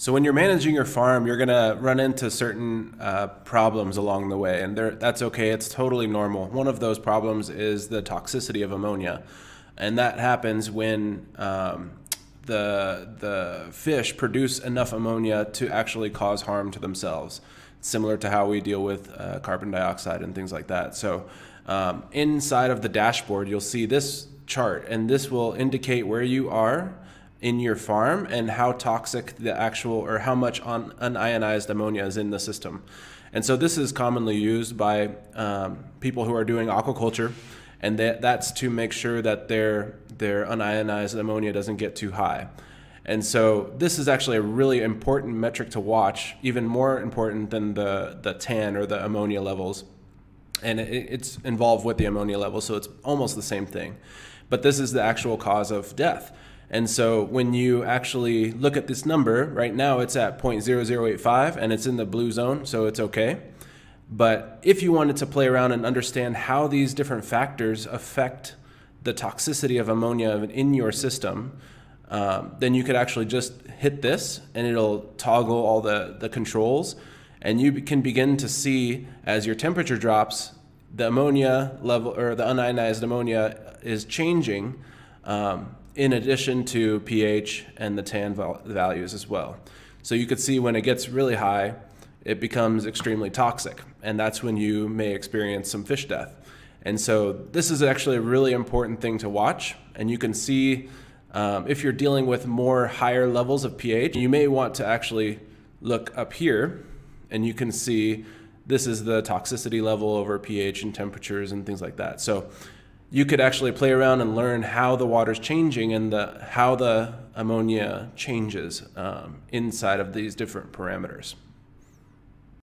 So when you're managing your farm, you're gonna run into certain uh, problems along the way, and that's okay. It's totally normal. One of those problems is the toxicity of ammonia, and that happens when um, the the fish produce enough ammonia to actually cause harm to themselves, similar to how we deal with uh, carbon dioxide and things like that. So um, inside of the dashboard, you'll see this chart, and this will indicate where you are in your farm and how toxic the actual or how much un- un-ionized ammonia is in the system. And so this is commonly used by um, people who are doing aquaculture, and that, that's to make sure that their their un-ionized ammonia doesn't get too high. And so this is actually a really important metric to watch, even more important than the the TAN or the ammonia levels. And it, it's involved with the ammonia level, so it's almost the same thing. But this is the actual cause of death. And so when you actually look at this number, right now it's at 0.0085 and it's in the blue zone, so it's okay. But if you wanted to play around and understand how these different factors affect the toxicity of ammonia in your system, um, then you could actually just hit this and it'll toggle all the, the controls. And you can begin to see as your temperature drops, the ammonia level or the un-ionized ammonia is changing. Um, in addition to pH and the TAN values as well. So you could see when it gets really high, it becomes extremely toxic, and that's when you may experience some fish death. And so this is actually a really important thing to watch, and you can see um, if you're dealing with more higher levels of pH, you may want to actually look up here, and you can see this is the toxicity level over pH and temperatures and things like that. So you could actually play around and learn how the water's changing and the, how the ammonia changes um, inside of these different parameters.